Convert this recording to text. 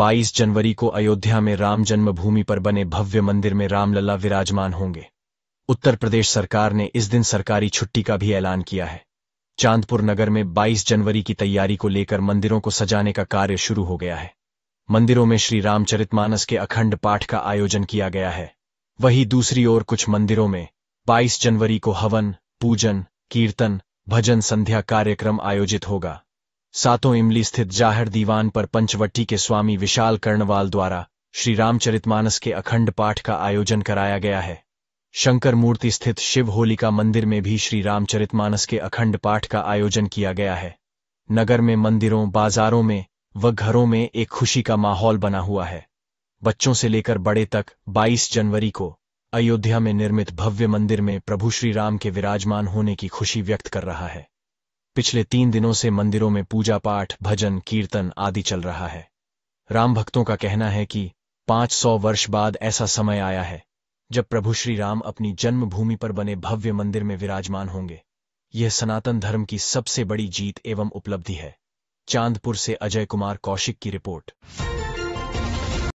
22 जनवरी को अयोध्या में राम जन्मभूमि पर बने भव्य मंदिर में रामलला विराजमान होंगे। उत्तर प्रदेश सरकार ने इस दिन सरकारी छुट्टी का भी ऐलान किया है। चांदपुर नगर में 22 जनवरी की तैयारी को लेकर मंदिरों को सजाने का कार्य शुरू हो गया है। मंदिरों में श्री रामचरितमानस के अखंड पाठ का आयोजन किया गया है। वहीं दूसरी ओर कुछ मंदिरों में 22 जनवरी को हवन, पूजन, कीर्तन, भजन संध्या कार्यक्रम आयोजित होगा। सातों इमली स्थित ज़ाहिर दीवान पर पंचवट्टी के स्वामी विशाल कर्णवाल द्वारा श्री रामचरितमानस के अखंड पाठ का आयोजन कराया गया है। शंकर मूर्ति स्थित शिव होलिका मंदिर में भी श्री रामचरितमानस के अखंड पाठ का आयोजन किया गया है। नगर में मंदिरों, बाजारों में व घरों में एक खुशी का माहौल बना हुआ है। बच्चों से लेकर बड़े तक 22 जनवरी को अयोध्या में निर्मित भव्य मंदिर में प्रभु श्री राम के विराजमान होने की खुशी व्यक्त कर रहा है। पिछले तीन दिनों से मंदिरों में पूजा पाठ, भजन, कीर्तन आदि चल रहा है। राम भक्तों का कहना है कि पाँच सौ वर्ष बाद ऐसा समय आया है, जब प्रभु श्री राम अपनी जन्मभूमि पर बने भव्य मंदिर में विराजमान होंगे। यह सनातन धर्म की सबसे बड़ी जीत एवं उपलब्धि है। चांदपुर से अजय कुमार कौशिक की रिपोर्ट।